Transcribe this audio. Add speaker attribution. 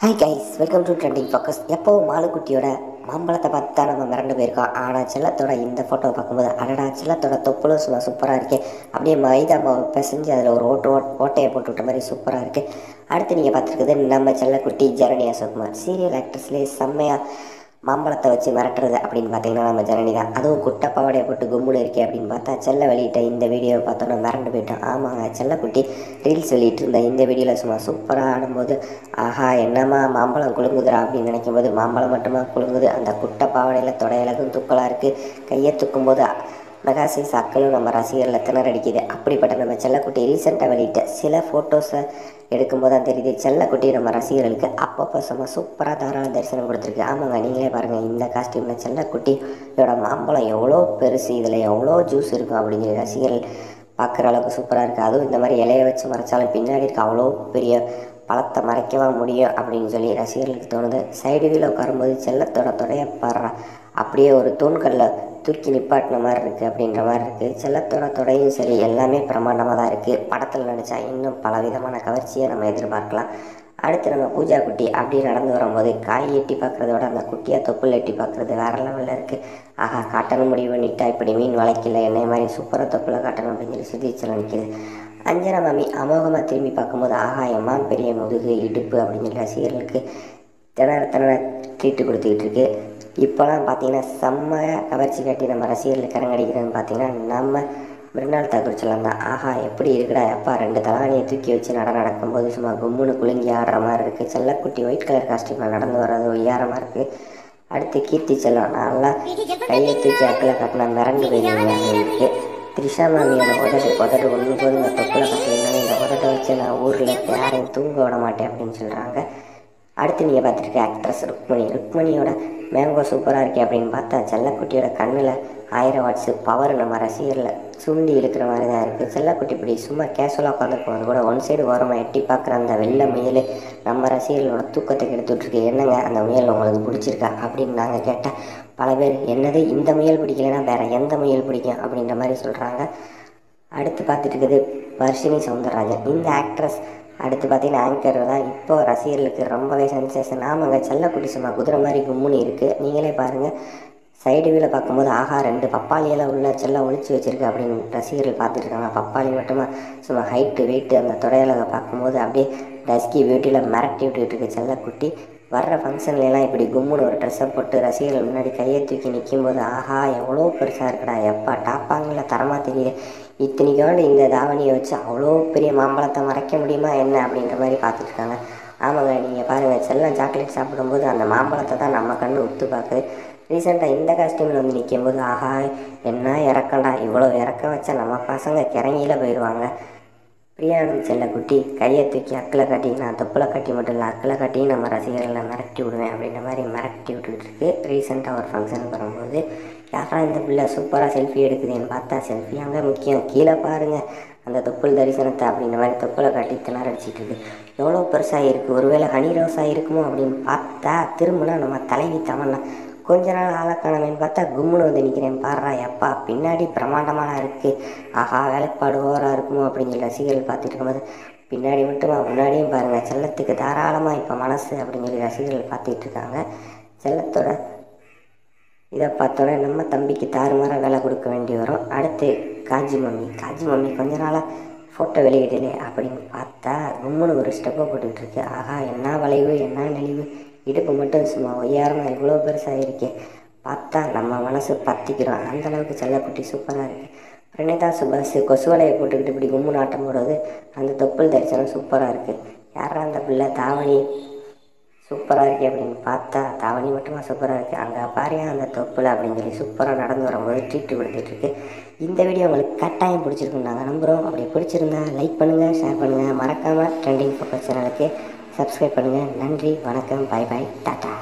Speaker 1: Hi guys welcome to trending focus எப்போவும் மாலுக்குட்டியோட மாம்பழத்தை பார்த்து தான் நம்ம மிரண்டு போயிருக்கோம். ஆனால் செல்லத்தோட இந்த ஃபோட்டோவை பார்க்கும்போது அடடா செல்லத்தோட தொப்புளும் சும்மா சூப்பராக இருக்குது அப்படியே மைதா மாவு பிசைஞ்சு அதில் ஒரு ஓட்டு ஓட் ஓட்டையை போட்டு விட்ட மாதிரி சூப்பராக இருக்குது அடுத்து நீங்கள் பார்த்துருக்குது நம்ம செல்லக்குட்டி ஜனனி அசோக்குமார். சீரியல் ஆக்ட்ரஸ்லேயே செம்மையாக மாம்பழத்தை வச்சு மிரட்டுறது அப்படின்னு பார்த்தீங்கன்னா நம்ம ஜனனி தான் அதுவும் குட்டை பாவாடையை போட்டு கும்முன்னு இருக்கே அப்படின்னு பார்த்தா செல்ல வெளியிட்ட இந்த வீடியோவை பார்த்தோன்னா மிரண்டு போயிட்டோம். ஆமாங்க செல்லக்குட்டி ரீல்ஸ் வெளியிட்டு இருந்த இந்த வீடியோவில் சும்மா சூப்பராக ஆடும்போது ஆஹா என்னம்மா மாம்பழம் குழுங்குதுரா அப்படின்னு நினைக்கும் போது மாம்பழம் மட்டுமா குலுங்குது? அந்த குட்டை பாவாடையில் தொடையலகும் இருக்குது கையை தூக்கும்போது மெகாசி சாக்களும் நம்ம ரசிகர்களில் திணறடிக்குது அப்படிப்பட்ட நம்ம செல்லக்குட்டி ரீசெண்டாக வெளியிட்ட சில ஃபோட்டோஸை எடுக்கும்போது தான் தெரியுது செல்லக்குட்டி நம்ம ரசிகர்களுக்கு அப்பப்போ சும்மா சூப்பராக தாராள தரிசனம் கொடுத்துருக்கு. ஆமாங்க நீங்களே பாருங்கள் இந்த காஸ்டியூமில் செல்லக்குட்டியோட மாம்பழம் எவ்வளோ பெருசு இதில் எவ்வளோ ஜூஸ் இருக்கும் அப்படின்னு சொல்லி ரசிகர்கள் பார்க்குற அளவுக்கு சூப்பராக இருக்குது அதுவும் இந்த மாதிரி இலையை வச்சு மறைச்சாலும் பின்னாடி இருக்க அவ்வளோ பெரிய பழத்தை மறைக்கவா முடியும் அப்படின்னு சொல்லி ரசிகர்களுக்கு தோணுது. சைடு வீல உட்காரும்போது செல்லத்தோட தொடைய பாடுறா. அப்படியே ஒரு தூண்களில் தூக்கி நிப்பாட்டின மாதிரி இருக்குது அப்படின்ற மாதிரி இருக்குது செல்லத்தோட தொடையும் சரி எல்லாமே பிரமாண்டமாக தான் இருக்குது படத்தில் நடித்தா இன்னும் பல விதமான கவர்ச்சியை நம்ம எதிர்பார்க்கலாம். அடுத்து நம்ம பூஜா குட்டி அப்படி நடந்து வரும்போது காய் எட்டி பார்க்குறதோட அந்த குட்டியாக தொப்புள் எட்டி பார்க்குறது வேறு லெவலில் இருக்குது ஆஹா காட்டணும் முடிவு பண்ணிட்டா இப்படி மீன் வளைக்கல என்னை மாதிரி சூப்பராக தொப்பில் காட்டணும் அப்படின்னு சொல்லி சுதீச்சல் நிற்கிது அஞ்சரை மாமி அமோகமாக திரும்பி பார்க்கும்போது ஆஹா எம்மா பெரிய முதுகு இடுப்பு அப்படின்னு சொல்லி ரசிகர்களுக்கு திணற திணற ட்ரீட்டு கொடுத்துக்கிட்டு இருக்குது இப்போலாம் பார்த்தீங்கன்னா செம்ம கவர்ச்சி காட்டி நம்ம ரசிகர்களுக்கு கரங்கடிக்கிறதுன்னு பார்த்தீங்கன்னா நம்ம மிருனால் தாக்கூர் செல்லம் தான். ஆஹா எப்படி இருக்குடா எப்பா ரெண்டு தலானியை தூக்கி வச்சு நட நடக்கும்போது சும்மா கும்முன்னு குலுங்கி ஆடுற மாதிரி இருக்குது செல்லக்குட்டி ஒயிட் கலர் காஸ்டியூமில் நடந்து வர்றது ஒய்யாரமாக இருக்குது அடுத்து கீர்த்தி செல்லம் நல்லா கையை தூக்கி அக்கில் கட்டினா மிரண்டு போயிருந்தாங்க இருக்குது த்ரிஷா மாமியோட உதடு உதடு ஒன்று போது இந்த தொப்பில் பார்த்தீங்கன்னா இந்த உதட்டை வச்சு நான் ஊரில் யாரையும் தூங்க விட மாட்டேன் அப்படின்னு சொல்கிறாங்க அடுத்து நீங்கள் பார்த்துருக்க ஆக்ட்ரஸ் ருக்மணி. ருக்மணியோட மேங்கோ சூப்பராக இருக்கே அப்படின்னு பார்த்தா செல்லக்குட்டியோட கண்ணில் ஆயிரம் வாட்ஸு பவர் நம்ம ரசிகரில் சுண்டி இருக்கிற மாதிரி தான் இருக்குது செல்லக்குட்டி இப்படி சும்மா கேஷுவலாக உட்காந்துருக்கும் கூட ஒன் சைடு ஓரமாக எட்டி பார்க்குற அந்த வெள்ளை முயல் நம்ம ரசிகர்களோட தூக்கத்தை கெடுத்துட்ருக்கு என்னங்க அந்த முயல் உங்களுக்கு பிடிச்சிருக்கா அப்படின்னு நாங்கள் கேட்டால் பல பேர் என்னது இந்த முயல் பிடிக்கலன்னா வேறு எந்த முயல் பிடிக்கும்? அப்படின்ற மாதிரி சொல்கிறாங்க அடுத்து பார்த்துட்டு இருக்குது வர்ஷினி சவுந்தரராஜன். இந்த ஆக்ட்ரஸ் அடுத்து பார்த்தீங்கன்னா ஆங்கர் தான் இப்போ ரசிகர்களுக்கு ரொம்பவே சென்சேஷன் ஆமாங்க செல்லக்குட்டி சும்மா குதிரை மாதிரி கும்முன்னு இருக்குது நீங்களே பாருங்கள் சைடு வியூவில் பார்க்கும்போது ஆஹா ரெண்டு பப்பாளியெல்லாம் உள்ள செல்லம் ஒழிச்சு வச்சிருக்கு அப்படின்னு ரசிகர்கள் பார்த்துருக்காங்க. பப்பாளி மட்டுமா சும்மா ஹைட்டு வெயிட்டு அந்த தொடையலகை பார்க்கும்போது அப்படியே டஸ்கி பியூட்டியில் மிரட்டி விட்டுக்கிட்டு இருக்கு செல்லக்குட்டி. வர்ற ஃபங்க்ஷன்லாம் இப்படி கும்முன்னு ஒரு ட்ரெஸ்ஸை போட்டு ரசிகர்கள் முன்னாடி கையை தூக்கி நிற்கும்போது ஆஹா எவ்வளோ பெருசாக இருக்குடா எப்பா டாப்பாங்களில் தரமாக தெரியுது. இத்தனைக்காண்டு இந்த தாவணியை வச்சு அவ்வளோ பெரிய மாம்பழத்தை மறைக்க முடியுமா என்ன அப்படின்ற மாதிரி பார்த்துட்ருக்காங்க ஆமாங்க நீங்கள் பாருங்கள் செல்லம் சாக்லேட் சாப்பிடும்போது அந்த மாம்பழத்தை தான் நம்ம கண்ணு உத்து பார்க்குது. ரீசெண்டாக இந்த காஸ்டியூமில் வந்து நிற்கும் போது ஆஹா என்ன இறக்கண்டா இவ்வளோ இறக்கம் வச்சா நம்ம பசங்க கிறங்கியில் போயிடுவாங்க. பிரியாவின் செல்லக்குட்டி கையை தூக்கி அக்கில் கட்டி நான் தொப்பில் கட்டி மட்டும் இல்லை அக்கில் கட்டி நம்ம ரசிகர்களை மிரட்டி விடுவேன் அப்படின்ற மாதிரி மிரட்டி விட்டுக்கிட்டு இருக்கு. ரீசெண்டாக ஒரு ஃபங்க்ஷனுக்கு வரும்போது யாரா இந்த பிள்ளை சூப்பராக செல்ஃபி எடுக்குதுன்னு பார்த்தா செல்ஃபி அங்கே முக்கியம். கீழே பாருங்கள் அந்த தொப்புள் தரிசனத்தை அப்படின்ற மாதிரி தொப்புளை கட்டி திணற அடிச்சிட்டு இருக்கு. எவ்வளோ பெருசாக இருக்குது ஒருவேளை ஹனி ரோஸாக இருக்குமோ அப்படின்னு பார்த்தா திரும்பினா நம்ம தலைவி தமன்னா கொஞ்ச நாள் ஆளக்கானமேன்னு பார்த்தா கும்முன்னு வந்து நிற்கிறேன் பாடுறா எப்பா பின்னாடி பிரமாண்டமான இருக்குது ஆஹா வேலைப்பாடு ஓவராக இருக்குமோ அப்படின்னு சொல்லி ரசிகர்கள் பார்த்துட்டு இருக்கும்போது பின்னாடி மட்டுமா முன்னாடியும் பாருங்கள் செல்லத்துக்கு தாராளமாக இப்போ மனசு அப்படின்னு சொல்லி ரசிகர்கள் பார்த்துட்டு இருக்காங்க. செல்லத்தோட இதை பார்த்தோன்னே நம்ம தம்பிக்கு தாறுமாறாக வேலை கொடுக்க வேண்டி வரும். அடுத்து காஜி மம்மி. காஜி மம்மி கொஞ்ச நாளாக ஃபோட்டோ வெளியிடலே அப்படின்னு பார்த்தா கும்முன்னு ஒரு ஸ்டெப்பை போட்டுக்கிட்டு இருக்கு. ஆஹா என்ன வளைவு என்ன நெளிவு இடுப்பு மட்டும் சும்மா ஒய்யாரமாக இவ்வளோ பெருசாக இருக்கே. பார்த்தா நம்ம மனசு பத்திக்கிறோம். அந்தளவுக்கு செல்லக்குட்டி சூப்பராக இருக்குது பிரணிதா சுபாஷ் கொசுவலையை போட்டுக்கிட்டு இப்படி கும்மு நாட்டம் போடுறது அந்த தொப்புள் தரிசனம் சூப்பராக இருக்குது யாரா அந்த பிள்ளை? தாவணி. சூப்பராக இருக்கே அப்படின்னு பார்த்தா தாவணி மட்டுமா சூப்பராக இருக்குது அங்கே பாரியா அந்த தொப்புள் அப்படின்னு சொல்லி சூப்பராக நடந்து வரும்போது ட்ரீட்டு கொடுத்துட்ருக்கு இந்த வீடியோ உங்களுக்கு கட்டாயம் பிடிச்சிருக்குன்னு நாங்கள் நம்புகிறோம் அப்படி பிடிச்சிருந்தா லைக் பண்ணுங்கள் ஷேர் பண்ணுங்கள் மறக்காமல் ட்ரெண்டிங் பக்கம் சேனலுக்கு சப்ஸ்கிரைப் பண்ணுங்கள் நன்றி வணக்கம் பை பை டாட்டா